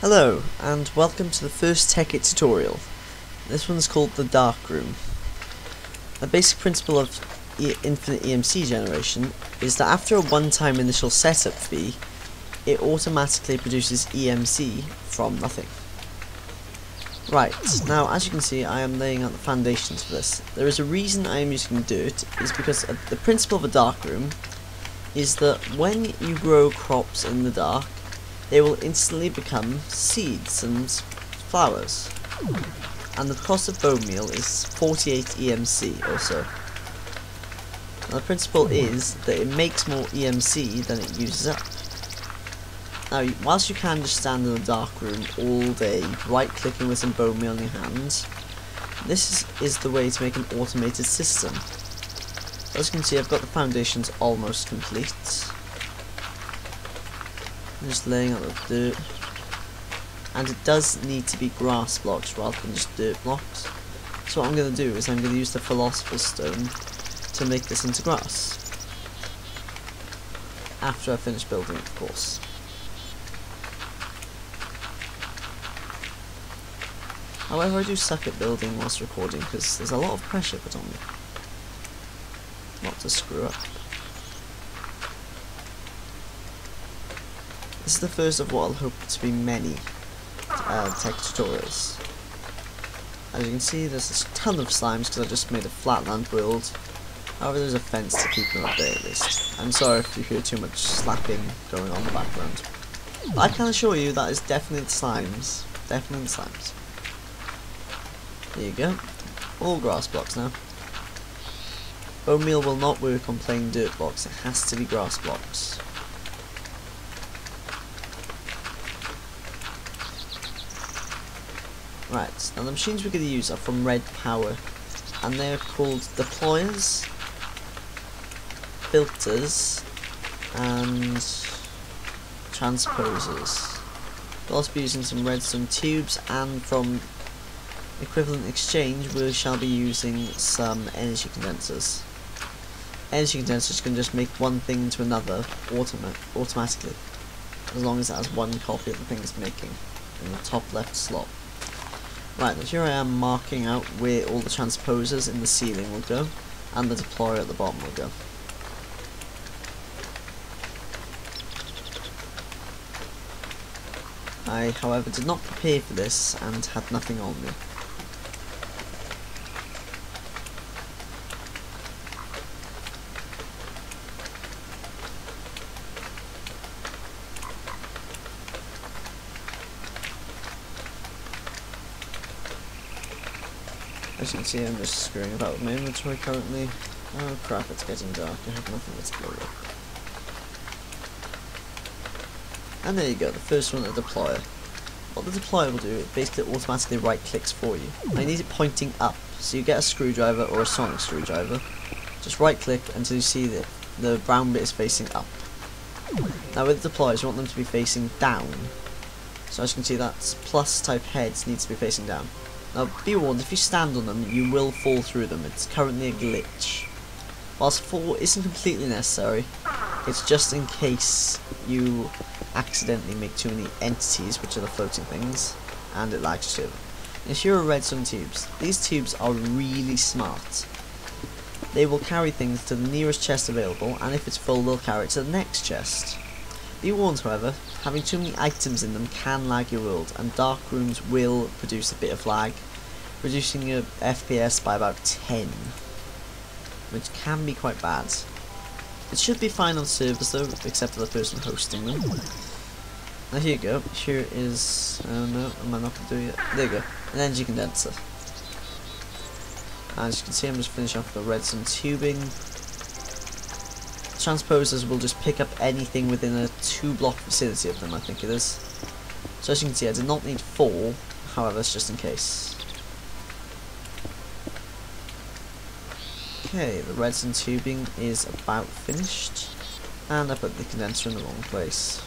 Hello, and welcome to the first Tekkit tutorial. This one's called the Dark Room. The basic principle of e infinite EMC generation is that after a one-time initial setup fee, it automatically produces EMC from nothing. Right, now as you can see I am laying out the foundations for this. There is a reason I am using dirt, is because the principle of a dark room is that when you grow crops in the dark, they will instantly become seeds and flowers. And the cost of bone meal is 48 EMC also. Now the principle is that it makes more EMC than it uses up. Now, whilst you can just stand in a dark room all day, right-clicking with some bone meal in your hands, this is, is the way to make an automated system. As you can see, I've got the foundations almost complete. I'm just laying out the dirt. And it does need to be grass blocks rather than just dirt blocks. So what I'm going to do is I'm going to use the Philosopher's Stone to make this into grass. After I finish building it, of course. However, I do suck at building whilst recording because there's a lot of pressure put on me. Not to screw up. This is the first of what I'll hope to be many uh, Tekkit tutorials. As you can see, there's a ton of slimes because I just made a flatland build. However, there's a fence to keep them at bay at least. I'm sorry if you hear too much slapping going on in the background. But I can assure you that is definitely slimes. Definitely slimes. There you go. All grass blocks now. Bone meal will not work on plain dirt blocks, it has to be grass blocks. Right, now the machines we're going to use are from Red Power, and they're called deployers, filters, and transposers. We'll also be using some redstone tubes, and from equivalent exchange we shall be using some energy condensers. Energy condensers can just make one thing into another automa automatically, as long as it has one copy of the thing it's making in the top left slot. Right, here I am marking out where all the transposers in the ceiling will go, and the deployer at the bottom will go. I, however, did not prepare for this and had nothing on me. As you can see, I'm just screwing about with my inventory currently. Oh crap, it's getting dark. I have nothing to up. And there you go, the first one, the deployer. What the deployer will do, it basically automatically right clicks for you. I need it pointing up, so you get a screwdriver or a sonic screwdriver. Just right click until you see that the brown bit is facing up. Now with the deployers, you want them to be facing down. So as you can see, that plus type heads needs to be facing down. Now be warned, if you stand on them, you will fall through them. It's currently a glitch. Whilst fall isn't completely necessary, it's just in case you accidentally make too many entities, which are the floating things, and it lags too. If you're a redstone tubes, these tubes are really smart. They will carry things to the nearest chest available, and if it's full, they'll carry it to the next chest. Be warned, however, having too many items in them can lag your world, and dark rooms will produce a bit of lag, reducing your FPS by about 10, which can be quite bad. It should be fine on servers though, except for the person hosting them. Now here you go, here is, oh no, am I not going to do it? There you go, an energy condenser. As you can see I'm just finishing off the redstone tubing, transposers will just pick up anything within a two block vicinity of them, I think it is. So as you can see, I did not need four, however, it's just in case. Okay, the redstone tubing is about finished, and I put the condenser in the wrong place.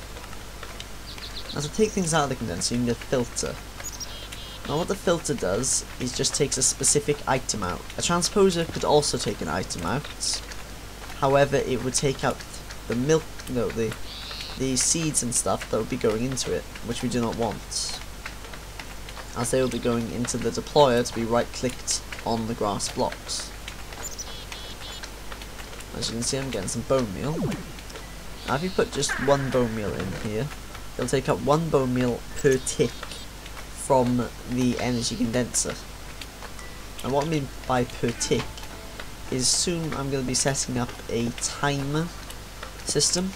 As I take things out of the condenser, you need a filter. Now what the filter does is just takes a specific item out. A transposer could also take an item out, However, it would take out the milk, no, the the seeds and stuff that would be going into it, which we do not want. As they will be going into the deployer to be right clicked on the grass blocks. As you can see I'm getting some bone meal. Now if you put just one bone meal in here, it'll take up one bone meal per tick from the energy condenser. And what I mean by per tick is soon I'm going to be setting up a timer system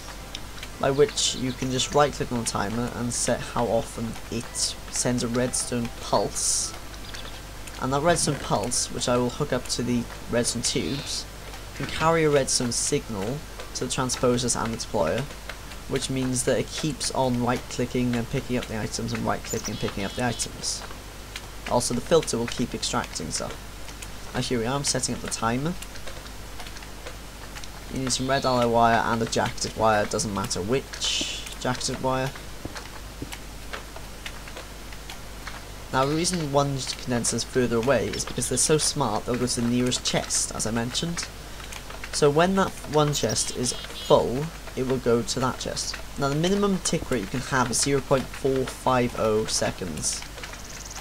by which you can just right click on the timer and set how often it sends a redstone pulse and that redstone pulse which I will hook up to the redstone tubes can carry a redstone signal to the transposers and the deployer which means that it keeps on right clicking and picking up the items and right clicking and picking up the items. Also the filter will keep extracting stuff. Here we are, I'm setting up the timer. You need some red alloy wire and a jacketed wire, doesn't matter which jacketed wire. Now the reason one condenser is further away is because they're so smart they'll go to the nearest chest, as I mentioned. So when that one chest is full, it will go to that chest. Now the minimum tick rate you can have is 0.450 seconds.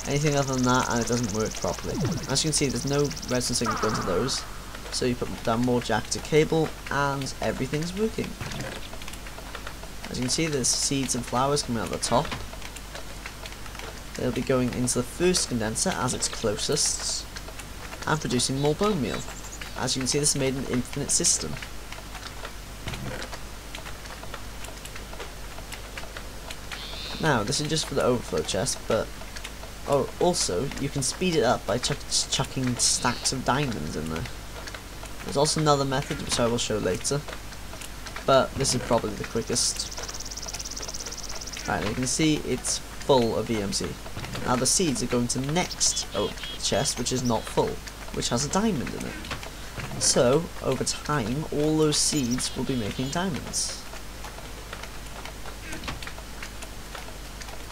Anything other than that and it doesn't work properly. As you can see there's no redstone signal going to those. So you put down more jacketed cable and everything's working. As you can see there's seeds and flowers coming out the top. They'll be going into the first condenser as it's closest and producing more bone meal. As you can see this is made an infinite system. Now, this is just for the overflow chest, but oh, also, you can speed it up by chuck chucking stacks of diamonds in there. There's also another method, which I will show later, but this is probably the quickest. Right, you can see it's full of EMC. Now the seeds are going to next oh, chest, which is not full, which has a diamond in it. So, over time, all those seeds will be making diamonds.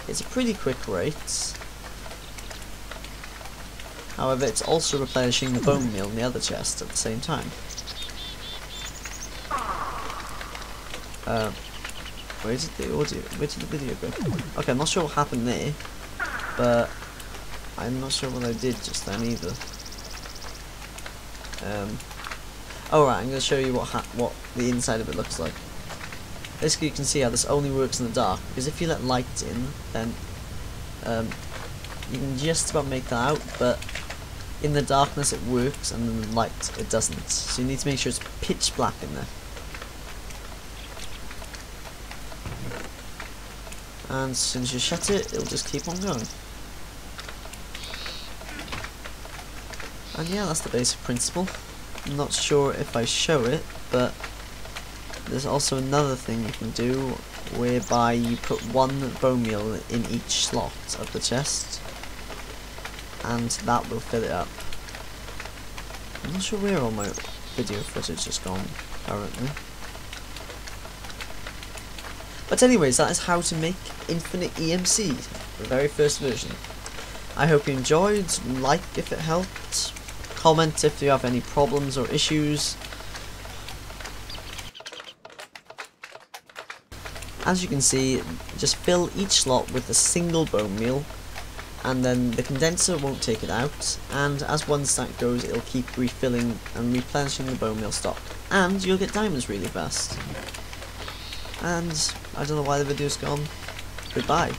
It's a pretty quick rate. However, it's also replenishing the bone meal in the other chest at the same time. Uh, where did the audio, where did the video go? Okay, I'm not sure what happened there, but I'm not sure what I did just then either. Um, oh right, I'm going to show you what what the inside of it looks like. Basically, you can see how this only works in the dark, because if you let light in, then um, you can just about make that out, but in the darkness it works, and in the light it doesn't. So you need to make sure it's pitch black in there. And as soon as you shut it, it'll just keep on going. And yeah, that's the basic principle. I'm not sure if I show it, but there's also another thing you can do whereby you put one bone meal in each slot of the chest and that will fill it up. I'm not sure where all my video footage has gone currently. But anyways, that is how to make Infinite EMC, the very first version. I hope you enjoyed, like if it helped, comment if you have any problems or issues, As you can see, just fill each slot with a single bone meal, and then the condenser won't take it out, and as one stack goes, it'll keep refilling and replenishing the bone meal stock, and you'll get diamonds really fast. And I don't know why the video's gone. Goodbye.